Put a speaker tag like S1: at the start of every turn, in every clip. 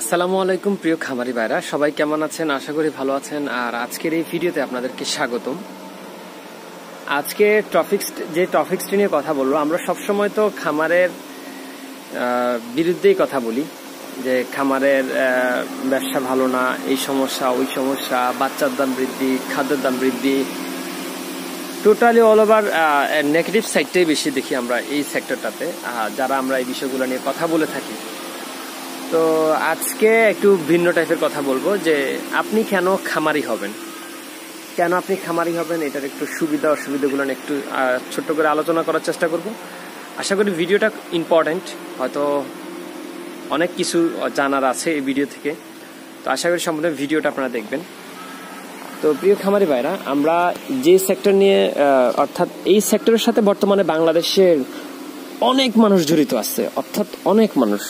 S1: আসসালামু আলাইকুম, প্রিয় খামারি ভাইরা। সবাই কেমন আছেন? আশা করি ভালো আছেন। আর আজকের এই ভিডিওতে আপনাদেরকে স্বাগতম। আজকে টপিক্স যে টপিক্সটি নিয়ে কথা বলব, আমরা সবসময় তো খামারের বিরুদ্ধেই কথা বলি। যে খামারের ব্যবসা ভালো না, এই সমস্যা, ওই সমস্যা, বাচ্চার দাম বৃদ্ধি, খাদ্যের দাম বৃদ্ধি। টোটালি অল ওভার নেগেটিভ সাইডটাই বেশি দেখি আমরা এই সেক্টরটাতে যারা আমরা এই বিষয়গুলো নিয়ে কথা বলে থাকি। তো আজকে একটু ভিন্ন টাইপের কথা বলব যে আপনি কেন খামারি হবেন? কেন আপনি খামারি হবেন? এটার একটু সুবিধা অসুবিধাগুলো একটু ছোট্ট করে আলোচনা করার চেষ্টা করব। আশা করি ভিডিওটা ইম্পর্ট্যান্ট হয়তো অনেক কিছু জানার আছে এই ভিডিও থেকে। তো আশা করি সম্পূর্ণ ভিডিওটা আপনারা দেখবেন। তো প্রিয় খামারি ভাইরা, আমরা যে সেক্টর নিয়ে অর্থাৎ এই সেক্টরের সাথে বর্তমানে বাংলাদেশের অনেক মানুষ জড়িত আছে, অর্থাৎ অনেক মানুষ।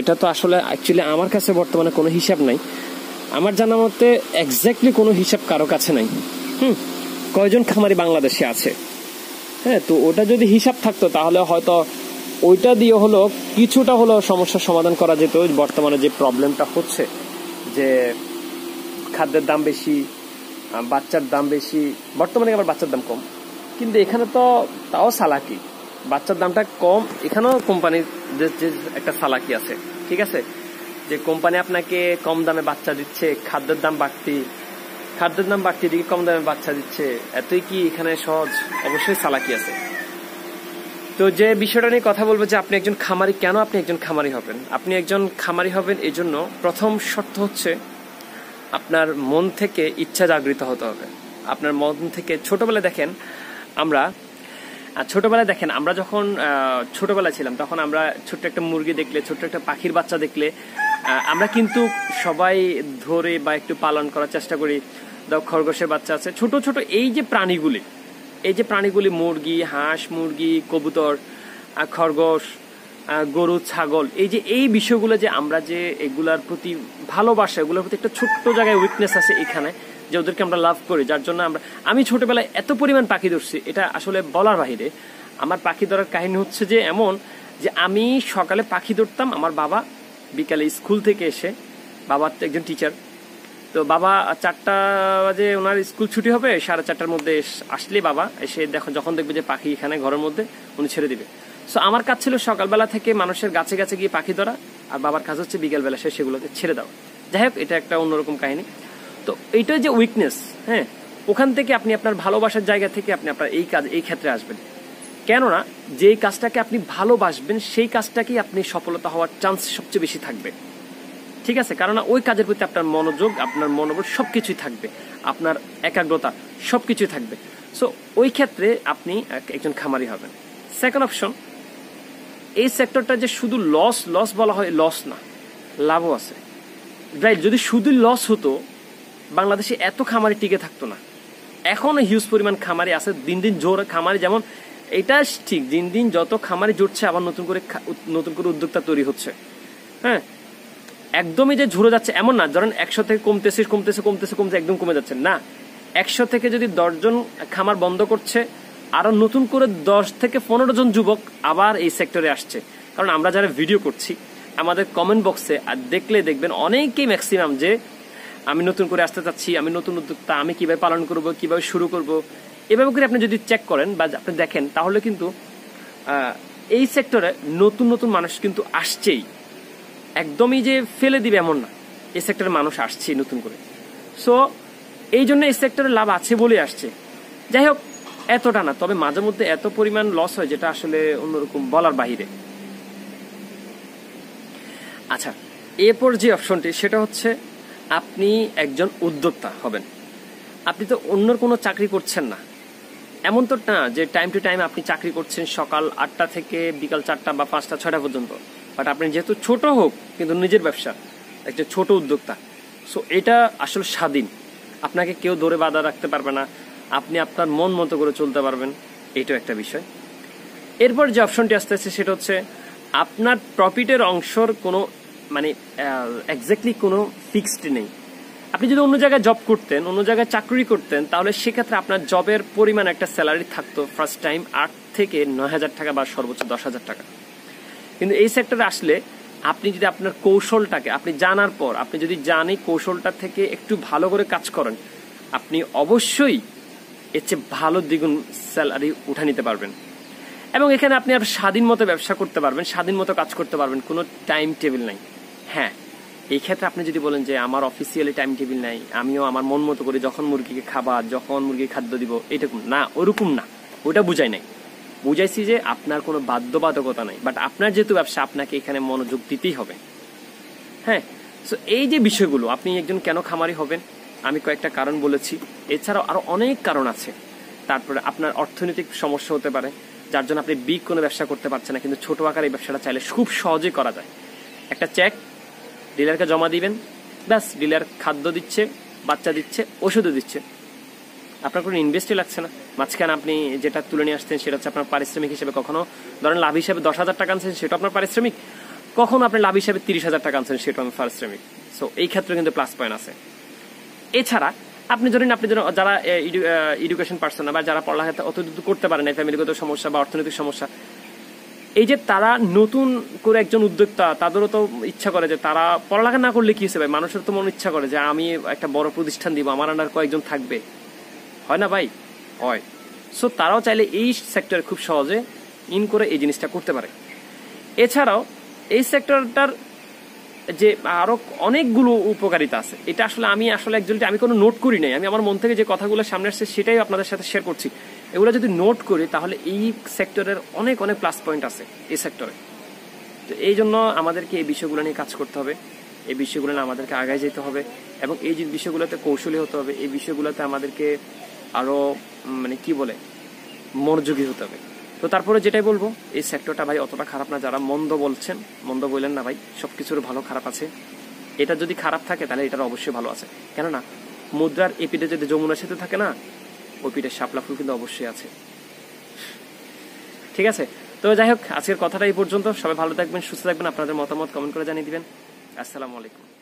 S1: এটা তো আসলে অ্যাকচুয়ালি আমার কাছে বর্তমানে কোনো হিসাব নাই। আমার জানা মতে এক্স্যাক্টলি কোনো হিসাব কারও কাছে নাই। হুম, কয়জন খামারি বাংলাদেশে আছে? হ্যাঁ তো ওটা যদি হিসাব থাকতো তাহলে হয়তো ওইটা দিয়ে হলো কিছুটা হলো সমস্যার সমাধান করা যেত, বর্তমানে যে প্রবলেমটা হচ্ছে, যে খাদ্যের দাম বেশি বাচ্চার দাম বেশি, বর্তমানে আবার বাচ্চার দাম কম। কিন্তু এখানে তো তাও সালাকি বাচ্চার দামটা কম, এখানেও কোম্পানির একটা সালাকি আছে, ঠিক আছে? যে কোম্পানি আপনাকে কম দামে বাচ্চা দিচ্ছে, খাদ্যের দাম বাড়তি, খাদ্যের দাম বাড়তি দিকে কম দামে বাচ্চা দিচ্ছে, এতই কি এখানে সহজ? অবশ্যই সালাকি আছে। তো যে বিষয়টা নিয়ে কথা বলব যে আপনি একজন খামারি, কেন আপনি একজন খামারি হবেন? আপনি একজন খামারি হবেন এই জন্য প্রথম শর্ত হচ্ছে আপনার মন থেকে ইচ্ছা জাগৃত হতে হবে। আপনার মন থেকে ছোটবেলায় দেখেন, আমরা আর ছোটবেলায় দেখেন, আমরা যখন ছোটবেলায় ছিলাম, তখন আমরা ছোট্ট একটা মুরগি দেখলে, ছোট্ট একটা পাখির বাচ্চা দেখলে আমরা কিন্তু সবাই ধরে বা একটু পালন করার চেষ্টা করি। খরগোশের বাচ্চা আছে। ছোট ছোট এই যে প্রাণীগুলি, এই যে প্রাণীগুলি, মুরগি, হাঁস, মুরগি, কবুতর খরগোশ গরু, ছাগল, এই যে এই বিষয়গুলো যে আমরা যে এগুলার প্রতি ভালোবাসা, এগুলোর প্রতি একটা ছোট্ট জায়গায় উইকনেস আছে এখানে যে ওদেরকে আমরা লাভ করি, যার জন্য আমরা আমি ছোটবেলায় এত পরিমাণ পাখি ধরছি, এটা আসলে বলার বাহিরে আমার পাখি ধরার কাহিনী হচ্ছে যে এমন যে আমি সকালে পাখি ধরতাম আমার বাবা বিকালে স্কুল থেকে এসে, বাবার তো একজন টিচার তো বাবা চারটা বাজে ওনার স্কুল ছুটি হবে, সাড়ে চারটার মধ্যে আসলে বাবা এসে দেখো, যখন দেখবে যে পাখি এখানে ঘরের মধ্যে, উনি ছেড়ে দিবে। সো আমার কাজ ছিল সকালবেলা থেকে মানুষের গাছে গাছে গিয়ে পাখি ধরা, আর বাবার কাজ হচ্ছে বিকেলবেলা সে সেগুলোতে ছেড়ে দেওয়া। যাই হোক, এটা একটা অন্যরকম কাহিনী। তো এইটা যে উইকনেস হ্যাঁ ওখান থেকে আপনি আপনার ভালোবাসার জায়গা থেকে আপনি আপনার এই কাজ, এই ক্ষেত্রে আসবেন। কেননা, যেই কাজটাকে আপনি ভালোবাসবেন, সেই কাজটাকেই আপনি সফলতা হওয়ার চান্স সবচেয়ে বেশি থাকবে। ঠিক আছে? কারণ ওই কাজের প্রতি আপনার মনোযোগ, আপনার মনোবল সবকিছুই থাকবে। আপনার একাগ্রতা সবকিছুই থাকবে। সো ওই ক্ষেত্রে আপনি একজন খামারি হবেন। সেকেন্ড অপশন এই সেক্টরটা যে শুধু লস লস বলা হয় লস না, লাভও আছে। রাইট যদি শুধু লস হতো, বাংলাদেশে এত খামারি টিকে থাকতো না। এখনও হিউজ পরিমাণ খামারি আছে, দিন দিন জোর খামারি যেমন, এটা ঠিক, দিন দিন যত খামারি জুটছে, আবার নতুন করে নতুন করে উদ্যোক্তা তৈরি হচ্ছে। হ্যাঁ? একদমই যে ঝরে যাচ্ছে এমন না, ধরেন একশো থেকে কমতেছে কমতেছে কমতেছে কমতে একদম কমে যাচ্ছে। না, একশো থেকে যদি দশজন খামার বন্ধ করছে আরও নতুন করে দশ থেকে পনেরো জন যুবক আবার এই সেক্টরে আসছে। কারণ আমরা যারা ভিডিও করছি, আমাদের কমেন্ট বক্সে আর দেখলে দেখবেন অনেকেই ম্যাক্সিমাম যে, আমি নতুন করে আসতে চাচ্ছি, আমি নতুন উদ্যোক্তা, আমি কীভাবে পালন করব, কীভাবে শুরু করব, এভাবে করে আপনি যদি চেক করেন বা আপনি দেখেন, তাহলে কিন্তু এই সেক্টরে নতুন নতুন মানুষ কিন্তু আসছেই। একদমই যে ফেলে দিবে এমন না, এই সেক্টরে মানুষ আসছে নতুন করে। সো এই জন্য এই সেক্টরে লাভ আছে বলে আসছে। যাই হোক এতটা না, তবে মাঝে মধ্যে এত পরিমাণ লস হয় যেটা আসলে অন্যরকম বলার বাহিরে। আচ্ছা এরপর যে অপশনটি সেটা হচ্ছে আপনি একজন উদ্যোক্তা হবেন। আপনি তো অন্যর কোনো চাকরি করছেন না। এমন তো না যে টাইম টু টাইম আপনি চাকরি করছেন সকাল আটটা থেকে বিকাল চারটা বা পাঁচটা, ছয়টা পর্যন্ত। বাট আপনি যেহেতু ছোট হোক, কিন্তু নিজের ব্যবসা, একটা ছোট উদ্যোক্তা। সো এটা আসলে স্বাধীন। আপনাকে কেউ ধরে বাধা রাখতে পারবে না। আপনি আপনার মন মতো করে চলতে পারবেন, এইটাও একটা বিষয়। এরপর যে অপশনটি আসতে আসছে সেটা হচ্ছে, আপনার প্রফিটের অংশর কোনো মানে এক্স্যাক্টলি কোনো ফিক্সড নেই। আপনি যদি অন্য জায়গায় জব করতেন, অন্য জায়গায় চাকরি করতেন, তাহলে সেক্ষেত্রে আপনার জবের পরিমাণ একটা স্যালারি থাকতো ফার্স্ট টাইম আট থেকে নয় হাজার টাকা বা সর্বোচ্চ দশ হাজার টাকা। কিন্তু এই সেক্টরে আসলে আপনি যদি আপনার কৌশলটাকে, আপনি জানার পর, আপনি যদি জানি কৌশলটা থেকে একটু ভালো করে কাজ করেন, আপনি অবশ্যই এর চেয়ে ভালো দ্বিগুণ স্যালারি উঠা নিতে পারবেন। এবং এখানে আপনি আর স্বাধীন মতো ব্যবসা করতে পারবেন, স্বাধীন মতো কাজ করতে পারবেন, কোনো টাইম টেবিল নাই। হ্যাঁ এই ক্ষেত্রে আপনি যদি বলেন যে আমার অফিসিয়ালি টাইম টেবিল নাই, আমিও আমার মন মতো করে যখন মুরগিকে খাবার, যখন মুরগি খাদ্য দিব, এরকম না, ওরকম না। ওটা বুঝাই নাই। বুঝাইছি যে আপনার কোনো বাধ্যবাধকতা নাই বাট আপনার যেহেতু ব্যবসা, আপনাকে এখানে মনোযোগ দিতেই হবে। হ্যাঁ সো এই যে বিষয়গুলো, আপনি একজন কেন খামারি হবেন? আমি কয়েকটা কারণ বলেছি। এছাড়াও আরও অনেক কারণ আছে। তারপরে আপনার অর্থনৈতিক সমস্যা হতে পারে, যার জন্য আপনি বিগ কোনো ব্যবসা করতে পারছেন না, কিন্তু ছোট আকার এই ব্যবসাটা চাইলে খুব সহজেই করা যায়। একটা চেক ডিলারকে জমা দিবেন, ব্যাস, ডিলার খাদ্য দিচ্ছে, বাচ্চা দিচ্ছে, ওষুধও দিচ্ছে। আপনার কোনো ইনভেস্টই লাগছে না। মাঝখানে আপনি যেটা তুলে নিয়ে আসছেন সেটা হচ্ছে আপনার পারিশ্রমিক হিসেবে কখনো, ধরেন লাভ হিসাবে দশ হাজার টাকা আনছেন সেটা আপনার পারিশ্রমিক। কখনো আপনি লাভ হিসাবে তিরিশ হাজার টাকা আনছেন সেটা আপনার পারিশ্রমিক। সো এই ক্ষেত্রে কিন্তু প্লাস পয়েন্ট আছে। এছাড়া আপনি ধরেন আপনি ধরেন যারা এডুকেশন পার্সন বা যারা পড়ালেখা অত করতে পারেন না ফ্যামিলিগত সমস্যা বা অর্থনৈতিক সমস্যা এই যে তারা নতুন করে একজন উদ্যোক্তা তাদেরও তো ইচ্ছা করে যে তারা পড়ালেখা না করলে কি হিসেবে মানুষের তো মন ইচ্ছা করে যে আমি একটা বড় প্রতিষ্ঠান দিব আমার আন্ডার কয়েকজন থাকবে। হয় না ভাই? হয়। সো তারাও চাইলে এই সেক্টরে খুব সহজে ইন করে এই জিনিসটা করতে পারে। এছাড়াও এই সেক্টরটার যে আরও অনেকগুলো উপকারিতা আছে। এটা আসলে আমি আসলে একজনটি আমি কোনো নোট করি নাই। আমি আমার মন থেকে যে কথাগুলো সামনে আসছে সেটাই আপনাদের সাথে শেয়ার করছি। এগুলো যদি নোট করি তাহলে এই সেক্টরের অনেক অনেক প্লাস পয়েন্ট আছে এই সেক্টরে তো এই জন্য আমাদেরকে এই বিষয়গুলো নিয়ে কাজ করতে হবে। এই বিষয়গুলো নিয়ে আমাদেরকে আগায় যেতে হবে এবং এই যে বিষয়গুলোতে কৌশলী হতে হবে, এই বিষয়গুলোতে আমাদেরকে আরও মানে কি বলে, মনোযোগী হতে হবে। তো তারপরে যেটাই বলব, এই সেক্টরটা ভাই অতটা খারাপ না, যারা মন্দ বলছেন, মন্দ বললেন না ভাই, সবকিছুর ভালো খারাপ আছে। এটা যদি খারাপ থাকে তাহলে এটার অবশ্যই ভালো আছে। কেননা, মুদ্রার এপিটে যদি যমুনা সেতু থাকে না, ওই পিঠে শাপলা ফুল কিন্তু অবশ্যই আছে। ঠিক আছে? তো যাই হোক, আজকের কথাটা এই পর্যন্ত। সবাই ভালো থাকবেন, সুস্থ থাকবেন, আপনাদের মতামত কমেন্ট করে জানিয়ে দিবেন। আসসালামু আলাইকুম।